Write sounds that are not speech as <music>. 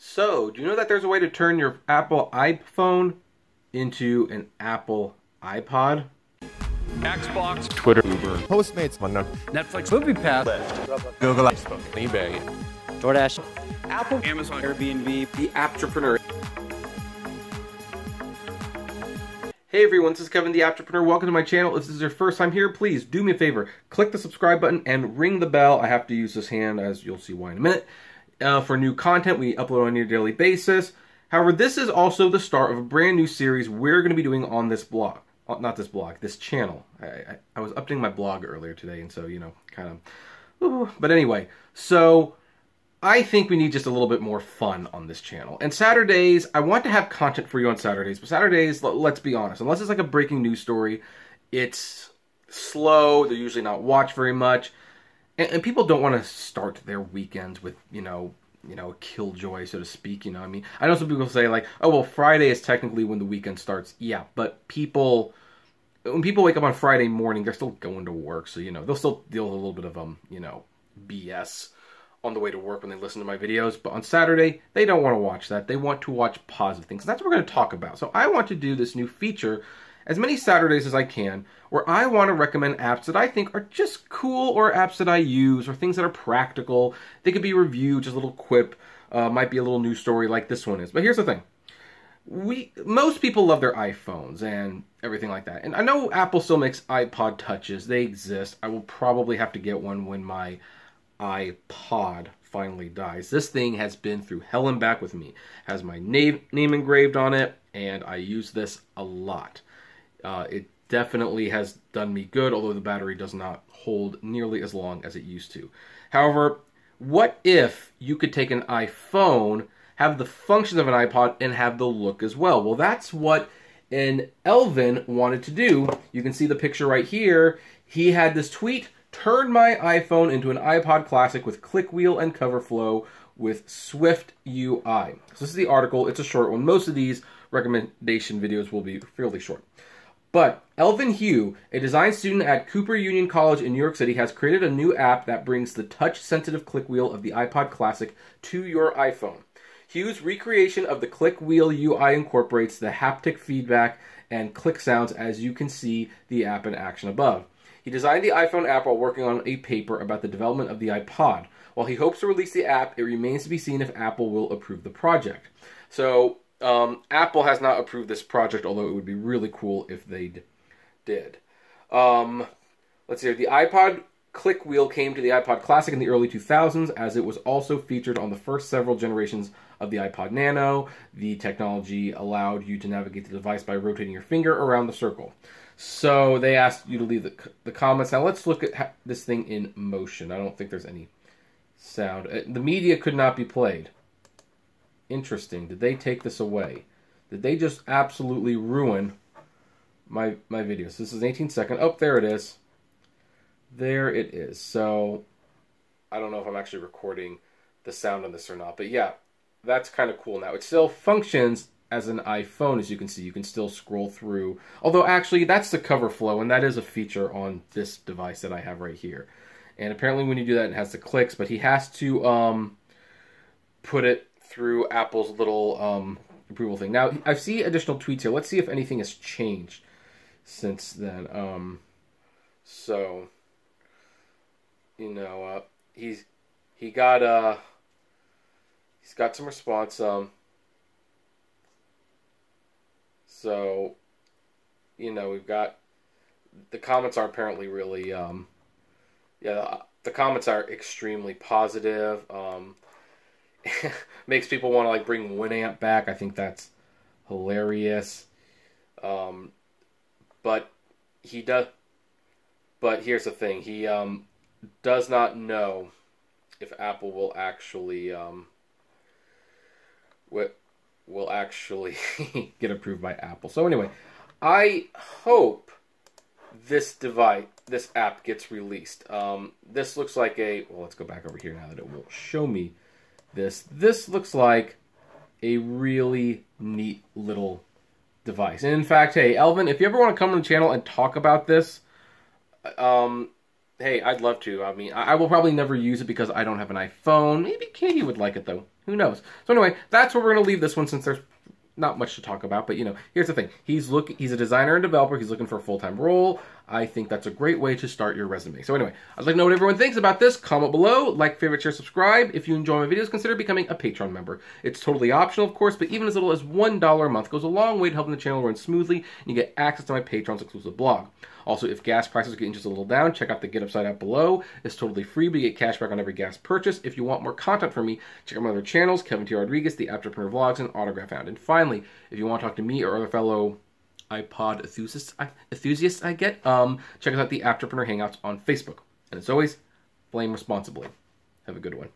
So, do you know that there's a way to turn your Apple iPhone into an Apple iPod? Xbox, Twitter, Uber, Postmates, Netflix, MoviePass, Google, Facebook, eBay, DoorDash, Apple, Amazon, Airbnb, The Apptrepreneur. Hey everyone, this is Kevin the Apptrepreneur. Welcome to my channel. If this is your first time here, please do me a favor. Click the subscribe button and ring the bell. I have to use this hand, as you'll see why in a minute. Uh, for new content, we upload on a daily basis. However, this is also the start of a brand new series we're going to be doing on this blog. Uh, Not this blog, this channel. I, I, I was updating my blog earlier today, and so, you know, kind of... ooh. But anyway, so... I think we need just a little bit more fun on this channel. And Saturdays, I want to have content for you on Saturdays, but Saturdays, let's be honest, unless it's like a breaking news story, it's slow, they're usually not watched very much, and, and people don't want to start their weekends with, you know, you know, killjoy, so to speak, you know, I mean, I know some people say like, oh, well, Friday is technically when the weekend starts. Yeah, but people, when people wake up on Friday morning, they're still going to work, so, you know, they'll still deal with a little bit of, um, you know, BS on the way to work when they listen to my videos. But on Saturday, they don't want to watch that. They want to watch positive things. And That's what we're going to talk about. So I want to do this new feature as many Saturdays as I can where I want to recommend apps that I think are just cool or apps that I use or things that are practical. They could be reviewed, just a little quip, uh, might be a little news story like this one is. But here's the thing. We most people love their iPhones and everything like that. And I know Apple still makes iPod touches. They exist. I will probably have to get one when my iPod finally dies. This thing has been through hell and back with me. Has my name name engraved on it, and I use this a lot. Uh, it definitely has done me good, although the battery does not hold nearly as long as it used to. However, what if you could take an iPhone, have the functions of an iPod, and have the look as well? Well, that's what an Elvin wanted to do. You can see the picture right here. He had this tweet turn my iPhone into an iPod Classic with click wheel and cover flow with Swift UI. So this is the article. It's a short one. Most of these recommendation videos will be fairly short. But Elvin Hu, a design student at Cooper Union College in New York City, has created a new app that brings the touch-sensitive click wheel of the iPod Classic to your iPhone. Hu's recreation of the click wheel UI incorporates the haptic feedback and click sounds as you can see the app in action above. He designed the iPhone app while working on a paper about the development of the iPod. While he hopes to release the app, it remains to be seen if Apple will approve the project. So, um, Apple has not approved this project, although it would be really cool if they did. Um, let's see, the iPod click wheel came to the iPod Classic in the early 2000s, as it was also featured on the first several generations of the iPod Nano. The technology allowed you to navigate the device by rotating your finger around the circle. So they asked you to leave the, the comments. Now let's look at this thing in motion. I don't think there's any sound. Uh, The media could not be played. Interesting. Did they take this away? Did they just absolutely ruin my my videos? This is 18 second. Oh, there it is. There it is. So I don't know if I'm actually recording the sound on this or not, but yeah, that's kind of cool now. It still functions as an iPhone, as you can see. You can still scroll through. Although, actually, that's the cover flow, and that is a feature on this device that I have right here. And apparently, when you do that, it has the clicks, but he has to um, put it through Apple's little um, approval thing. Now, I see additional tweets here. Let's see if anything has changed since then. Um, so, you know, uh, he's he got uh, he's got some response. Um, so, you know, we've got the comments are apparently really, um, yeah, the comments are extremely positive. Um, <laughs> makes people want to like bring Winamp back. I think that's hilarious. Um, but he does. But here's the thing: he um, does not know if Apple will actually um, wi- will actually <laughs> get approved by Apple. So anyway, I hope this device, this app gets released. Um, this looks like a. Well, let's go back over here now that it won't show me this. This looks like a really neat little device. And in fact, hey, Elvin, if you ever want to come on the channel and talk about this, um, hey, I'd love to. I mean, I will probably never use it because I don't have an iPhone. Maybe Katie would like it though. Who knows? So anyway, that's where we're going to leave this one since there's not much to talk about, but you know, here's the thing. He's looking he's a designer and developer, he's looking for a full-time role. I think that's a great way to start your resume. So anyway, I'd like to know what everyone thinks about this. Comment below, like, favorite, share, subscribe. If you enjoy my videos, consider becoming a Patreon member. It's totally optional, of course, but even as little as $1 a month goes a long way to helping the channel run smoothly, and you get access to my Patreon's exclusive blog. Also, if gas prices are getting just a little down, check out the Get Upside app below. It's totally free, but you get cash back on every gas purchase. If you want more content from me, check out my other channels, Kevin T. Rodriguez, The Apptrepreneur Vlogs, and Autograph Hound. And finally, if you want to talk to me or other fellow iPod enthusiasts, enthusiasts I get, um, check out the Apptrepreneur Hangouts on Facebook. And as always, blame responsibly. Have a good one.